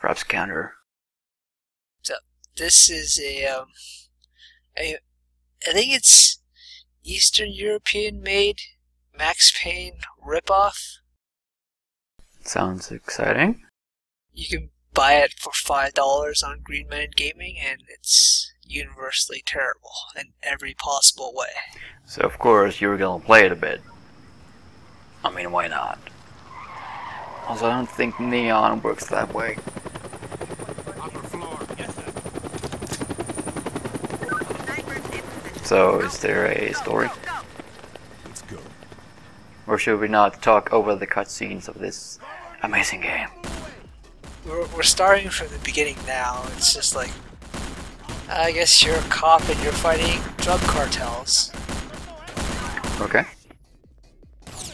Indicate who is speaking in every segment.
Speaker 1: Perhaps counter.
Speaker 2: So this is a, um, a I think it's Eastern European made Max Payne ripoff.
Speaker 1: Sounds exciting.
Speaker 2: You can buy it for five dollars on Green Man Gaming, and it's universally terrible in every possible way.
Speaker 1: So of course you're gonna play it a bit. I mean, why not? Also, I don't think Neon works that way. So, is there a story?
Speaker 3: Let's go.
Speaker 1: Or should we not talk over the cutscenes of this amazing game?
Speaker 2: We're, we're starting from the beginning now. It's just like, I guess you're a cop and you're fighting drug cartels.
Speaker 1: Okay.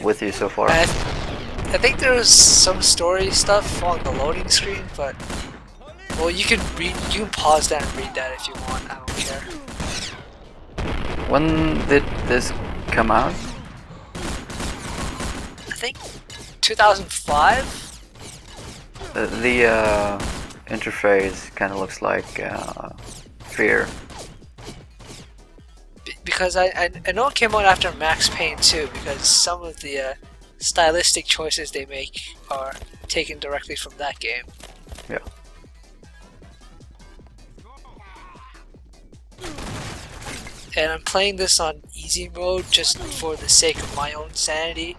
Speaker 1: With you so far.
Speaker 2: I, th- I think there was some story stuff on the loading screen, but well, you can read, you can pause that and read that if you want. I don't care.
Speaker 1: When did this come out?
Speaker 2: I think 2005.
Speaker 1: The, the uh, interface kind of looks like uh, Fear.
Speaker 2: Because I, I I know it came out after Max Payne too, because some of the uh, stylistic choices they make are taken directly from that game.
Speaker 1: Yeah.
Speaker 2: And I'm playing this on easy mode just for the sake of my own sanity.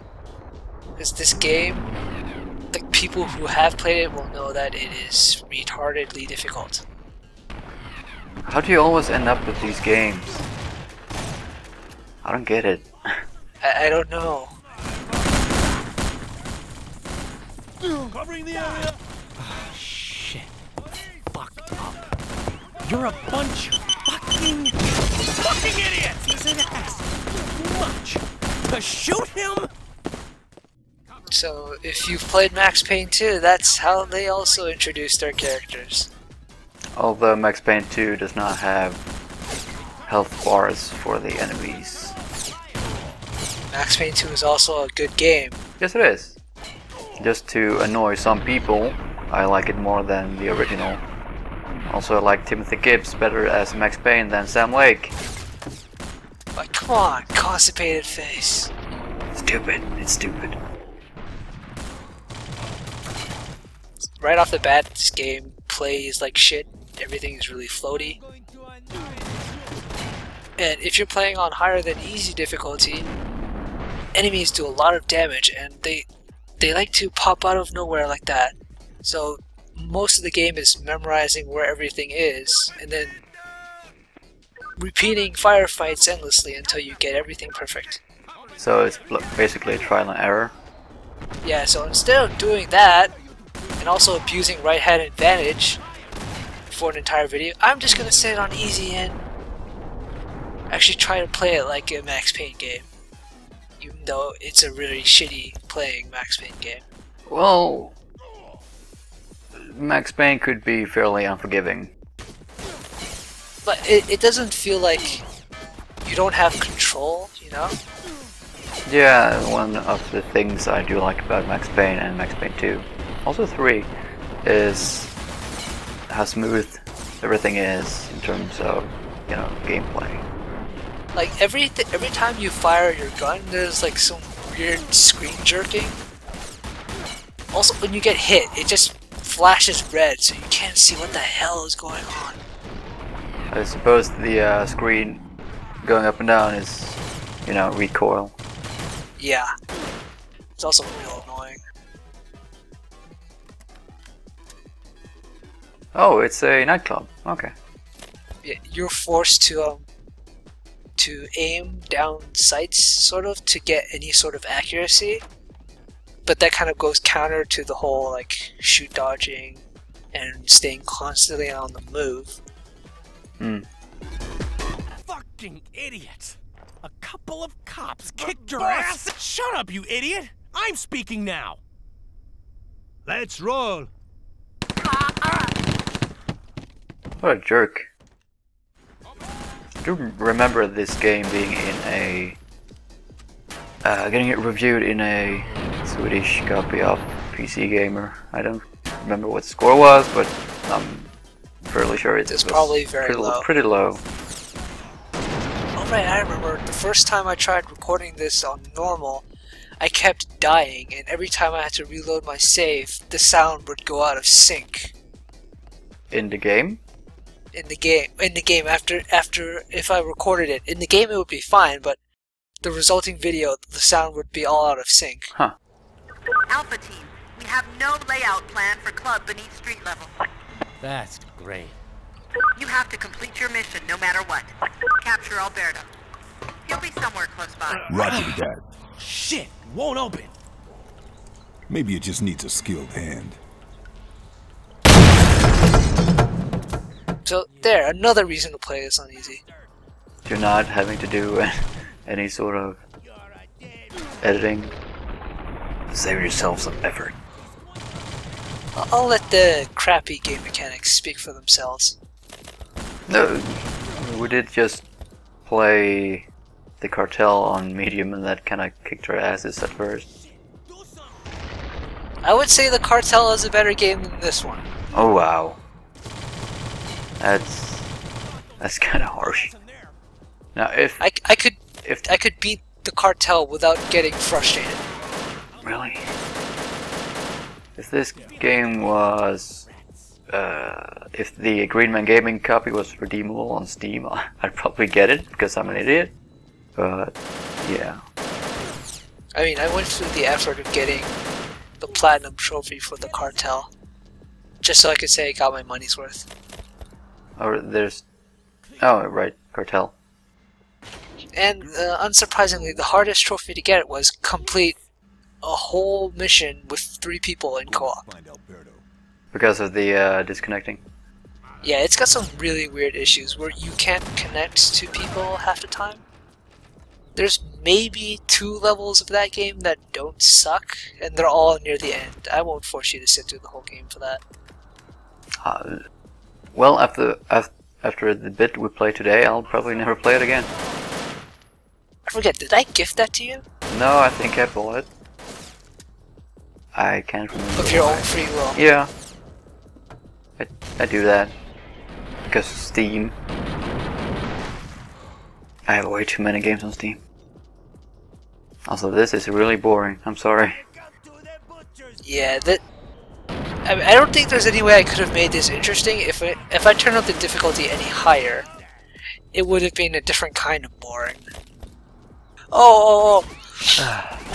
Speaker 2: Because this game, the people who have played it will know that it is retardedly difficult.
Speaker 1: How do you always end up with these games? I don't get it.
Speaker 2: I, I don't know.
Speaker 3: Covering the area.
Speaker 4: Ah, shit. Fucked up. You're a bunch of fucking fucking idiots! He's an ass. Much. To shoot him?
Speaker 2: So if you've played Max Payne 2, that's how they also introduced their characters.
Speaker 1: Although Max Payne 2 does not have health bars for the enemies.
Speaker 2: Max Payne 2 is also a good game.
Speaker 1: Yes, it is. Just to annoy some people, I like it more than the original. Also, I like Timothy Gibbs better as Max Payne than Sam Lake.
Speaker 2: But come on, constipated face.
Speaker 1: Stupid. It's stupid.
Speaker 2: Right off the bat, this game plays like shit. Everything is really floaty. And if you're playing on higher than easy difficulty, enemies do a lot of damage and they they like to pop out of nowhere like that. So most of the game is memorizing where everything is and then repeating firefights endlessly until you get everything perfect.
Speaker 1: So it's basically trial and error.
Speaker 2: Yeah, so instead of doing that and also abusing right hand advantage for an entire video, I'm just gonna set it on easy and actually try to play it like a Max Payne game. Even though it's a really shitty playing Max Payne game.
Speaker 1: Well, Max Payne could be fairly unforgiving.
Speaker 2: But it, it doesn't feel like you don't have control, you know?
Speaker 1: Yeah, one of the things I do like about Max Payne and Max Payne 2, also 3, is how smooth everything is in terms of, you know, gameplay.
Speaker 2: Like every every time you fire your gun, there's like some weird screen jerking. Also, when you get hit, it just flashes red, so you can't see what the hell is going on.
Speaker 1: I suppose the uh, screen going up and down is, you know, recoil.
Speaker 2: Yeah, it's also real annoying.
Speaker 1: Oh, it's a nightclub. Okay.
Speaker 2: Yeah, you're forced to um to aim down sights, sort of, to get any sort of accuracy. But that kind of goes counter to the whole like shoot dodging and staying constantly on the move.
Speaker 1: Hmm.
Speaker 4: Fucking idiot. A couple of cops kicked your ass. Shut up, you idiot. I'm speaking now.
Speaker 3: Let's roll.
Speaker 1: What a jerk. I do remember this game being in a. Uh, getting it reviewed in a Swedish copy of PC Gamer. I don't remember what the score was, but I'm fairly sure it
Speaker 2: It's probably very
Speaker 1: pretty
Speaker 2: low.
Speaker 1: Pretty low.
Speaker 2: Oh right, I remember the first time I tried recording this on normal, I kept dying, and every time I had to reload my save, the sound would go out of sync
Speaker 1: In the game?
Speaker 2: in the game. In the game, after after if I recorded it in the game, it would be fine, but the resulting video, the sound would be all out of sync.
Speaker 1: Huh.
Speaker 5: Alpha team, we have no layout plan for club beneath street level.
Speaker 4: That's great.
Speaker 5: You have to complete your mission no matter what. Capture Alberto. He'll be somewhere close by.
Speaker 3: Roger that.
Speaker 4: Shit, won't open.
Speaker 3: Maybe it just needs a skilled hand.
Speaker 2: So there, another reason to play this on easy.
Speaker 1: You're not having to do any sort of editing. Save yourself some effort.
Speaker 2: I'll, let the crappy game mechanics speak for themselves.
Speaker 1: No, we did just play the cartel on medium, and that kind of kicked our asses at first.
Speaker 2: I would say the cartel is a better game than this one.
Speaker 1: Oh wow, that's that's kind of harsh. Now, if
Speaker 2: I, I could
Speaker 1: if
Speaker 2: I could beat the cartel without getting frustrated.
Speaker 1: really, if this game was, uh, if the Green Man Gaming copy was redeemable on Steam, I'd probably get it because I'm an idiot. But yeah,
Speaker 2: I mean, I went through the effort of getting the platinum trophy for the cartel, just so I could say I got my money's worth.
Speaker 1: or there's, oh right, cartel.
Speaker 2: And uh, unsurprisingly, the hardest trophy to get was complete a whole mission with three people in co-op.
Speaker 1: Because of the uh, disconnecting.
Speaker 2: Yeah, it's got some really weird issues where you can't connect to people half the time. There's maybe two levels of that game that don't suck, and they're all near the end. I won't force you to sit through the whole game for that.
Speaker 1: Uh, well, after af- after the bit we played today, I'll probably never play it again.
Speaker 2: I forget, did I gift that to you?
Speaker 1: No, I think I bought it. I can't remember.
Speaker 2: Of your
Speaker 1: why.
Speaker 2: own free will.
Speaker 1: Yeah. I, I do that. Because Steam. I have way too many games on Steam. Also, this is really boring. I'm sorry.
Speaker 2: Yeah, that. I, mean, I don't think there's any way I could have made this interesting. If I, if I turned up the difficulty any higher, it would have been a different kind of boring. Oh, oh, oh.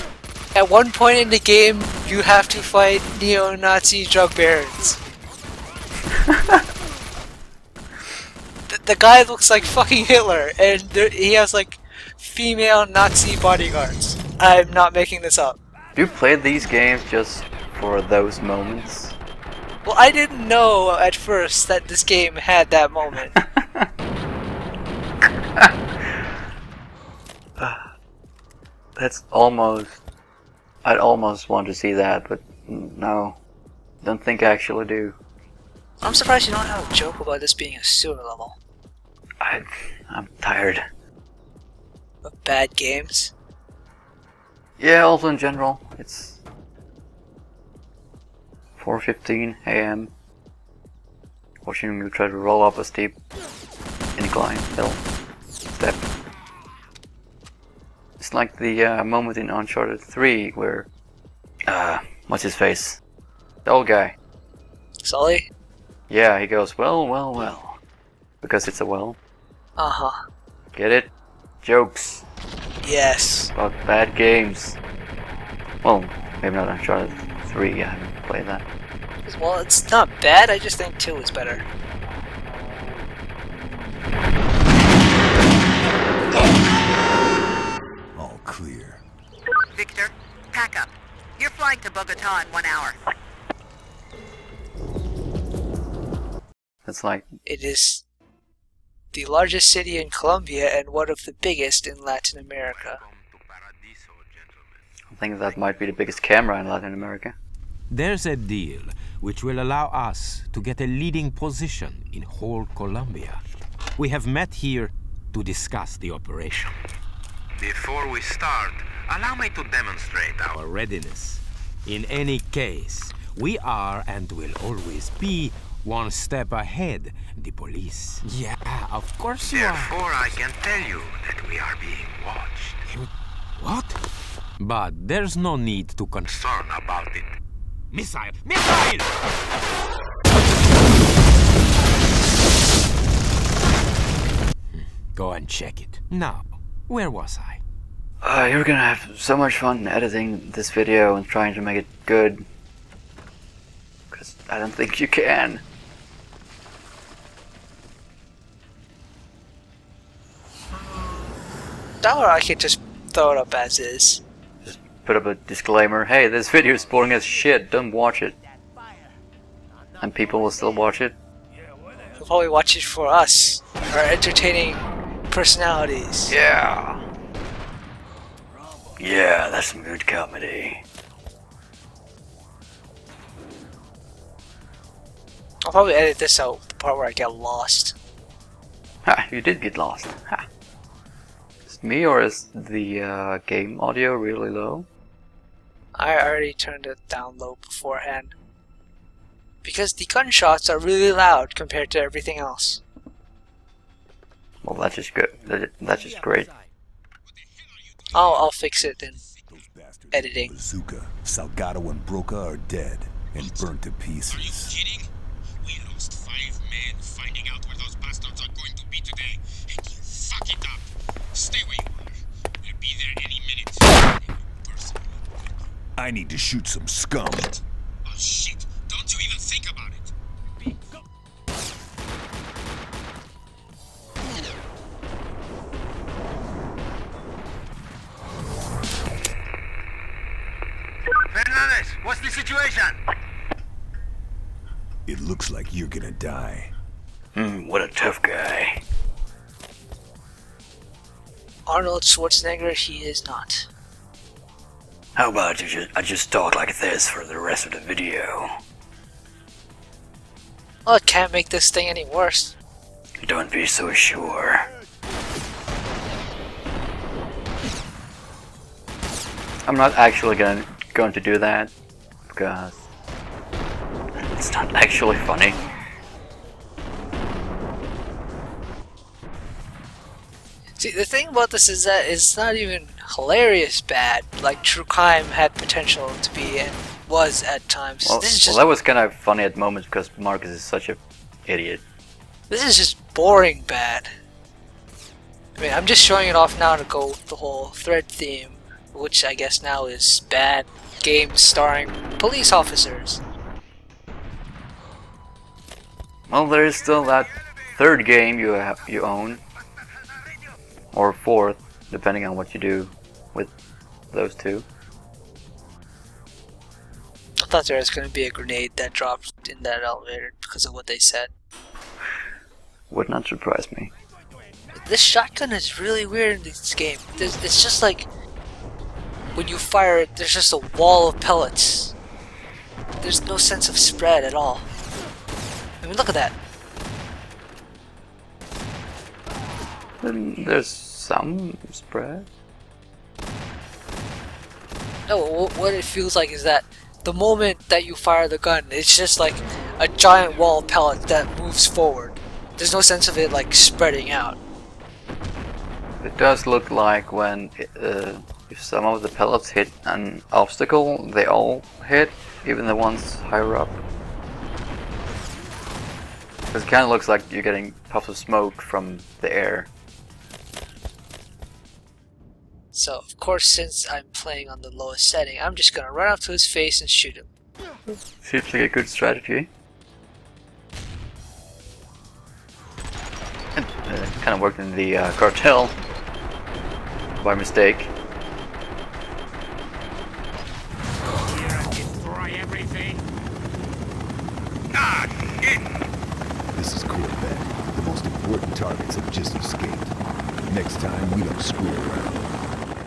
Speaker 2: At one point in the game, you have to fight neo-Nazi drug barons. the, the guy looks like fucking Hitler, and there, he has like female Nazi bodyguards. I'm not making this up.
Speaker 1: You played these games just for those moments?
Speaker 2: Well, I didn't know at first that this game had that moment.
Speaker 1: That's almost. I'd almost want to see that, but no. Don't think I actually do.
Speaker 2: I'm surprised you don't have a joke about this being a sewer level
Speaker 1: I, I'm tired.
Speaker 2: of bad games.
Speaker 1: Yeah, also in general, it's 4:15 a.m. Watching you try to roll up a steep incline hill step. Like the uh, moment in Uncharted 3 where, uh, what's his face, the old guy.
Speaker 2: Sully?
Speaker 1: Yeah, he goes, well, well, well, because it's a well.
Speaker 2: Uh huh.
Speaker 1: Get it? Jokes
Speaker 2: Yes.
Speaker 1: about bad games. Well, maybe not Uncharted 3. I haven't played that.
Speaker 2: Well, it's not bad, I just think 2 is better.
Speaker 5: Pack up. You're flying to Bogota in one hour.
Speaker 1: It's like
Speaker 2: It is the largest city in Colombia and one of the biggest in Latin America.
Speaker 1: I think that might be the biggest camera in Latin America.
Speaker 6: There's a deal which will allow us to get a leading position in whole Colombia. We have met here to discuss the operation.
Speaker 7: Before we start, allow me to demonstrate our
Speaker 6: readiness. In any case, We are and will always be one step ahead, the police. Yeah, of course you are.
Speaker 7: Therefore, I can tell you that we are being watched.
Speaker 6: What? But there's no need to concern.
Speaker 7: Concern about it.
Speaker 6: Missile! Missile! Hmm, Go and check it. Now, where was I?
Speaker 1: Uh, you're gonna have so much fun editing this video and trying to make it good. Because I don't think you can.
Speaker 2: Or I could just throw it up as is.
Speaker 1: Just Put up a disclaimer hey, this video is boring as shit, don't watch it. And people will still watch it.
Speaker 2: They'll probably watch it for us, our entertaining personalities.
Speaker 1: Yeah. Yeah, that's some good comedy.
Speaker 2: I'll probably edit this out, the part where I get lost.
Speaker 1: Ha, you did get lost. Ha. Is it me or is the uh, game audio really low?
Speaker 2: I already turned it down low beforehand. Because the gunshots are really loud compared to everything else.
Speaker 1: Well, that's just good. That's just great.
Speaker 2: I'll, I'll fix it in
Speaker 3: Those bastards.
Speaker 2: editing.
Speaker 3: Bazooka, Salgado, and Broca are dead and burnt to pieces.
Speaker 8: Are you kidding? We lost five men finding out where those bastards are going to be today. And you fuck it up. Stay where you are. We'll be there any minute.
Speaker 3: I need to shoot some scum.
Speaker 7: Situation?
Speaker 3: It looks like you're gonna die.
Speaker 1: Hmm, what a tough guy.
Speaker 2: Arnold Schwarzenegger, he is not.
Speaker 1: How about you just, I just talk like this for the rest of the video?
Speaker 2: Well, it can't make this thing any worse.
Speaker 1: Don't be so sure. I'm not actually gonna going to do that because it's not actually funny.
Speaker 2: See, the thing about this is that it's not even hilarious bad, like True Crime had potential to be and was at times.
Speaker 1: Well,
Speaker 2: this is
Speaker 1: well, that was kind of funny at moments because Marcus is such a idiot.
Speaker 2: this is just boring bad. I mean, I'm just showing it off now to go with the whole thread theme, which I guess now is bad games starring police officers.
Speaker 1: Well, there is still that third game you have, you own, or fourth, depending on what you do with those two.
Speaker 2: I thought there was going to be a grenade that dropped in that elevator because of what they said.
Speaker 1: Would not surprise me.
Speaker 2: This shotgun is really weird in this game. There's, it's just like when you fire it, there's just a wall of pellets. There's no sense of spread at all. I mean, look at that.
Speaker 1: Then there's some spread.
Speaker 2: No, what it feels like is that the moment that you fire the gun, it's just like a giant wall of pellet that moves forward. There's no sense of it like spreading out.
Speaker 1: It does look like when uh, if some of the pellets hit an obstacle, they all hit, even the ones higher up. Because it kind of looks like you're getting puffs of smoke from the air.
Speaker 2: So, of course, since I'm playing on the lowest setting, I'm just gonna run up to his face and shoot him.
Speaker 1: Seems like a good strategy. It uh, kind of worked in the uh, cartel by mistake.
Speaker 8: Destroy everything.
Speaker 7: Ah, shit!
Speaker 3: This is Corvette. The most important targets have just escaped. Next time, we don't screw around.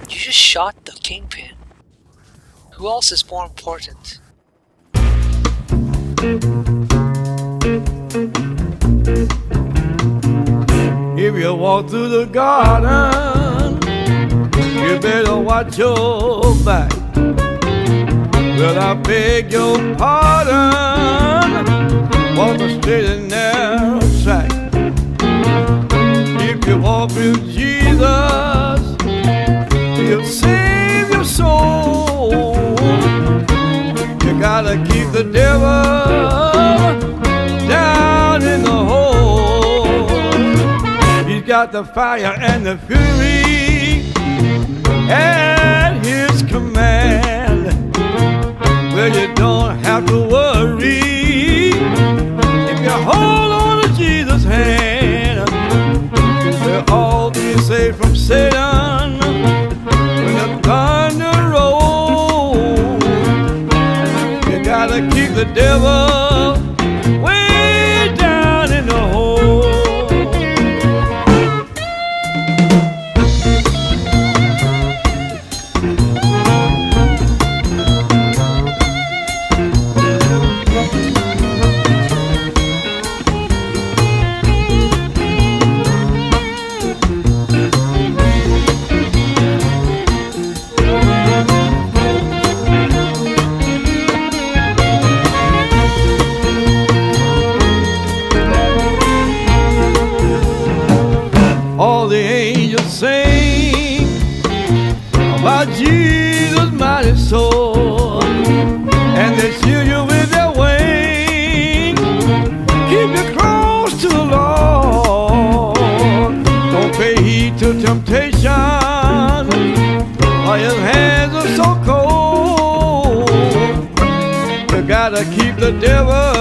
Speaker 2: You just shot the kingpin. Who else is more important?
Speaker 9: If you walk through the garden, you better watch your back. Well, I beg your pardon. Walk a straight and narrow track. If you walk with Jesus, he'll save your soul. You gotta keep the devil down in the hole. He's got the fire and the fury at his command. Well, you don't have to worry if you hold on to Jesus' hand. We'll all be safe from Satan thunder rolls. You gotta keep the devil about Jesus' mighty soul, and they shield you with their wings, keep you close to the Lord. Don't pay heed to temptation, or his hands are so cold. You gotta keep the devil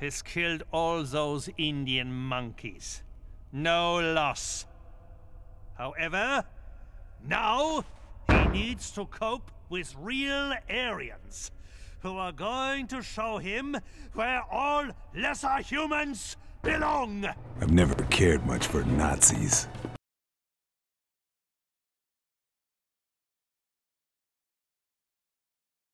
Speaker 10: has killed all those Indian monkeys. No loss. However, now he needs to cope with real Aryans who are going to show him where all lesser humans belong.
Speaker 3: I've never cared much for Nazis.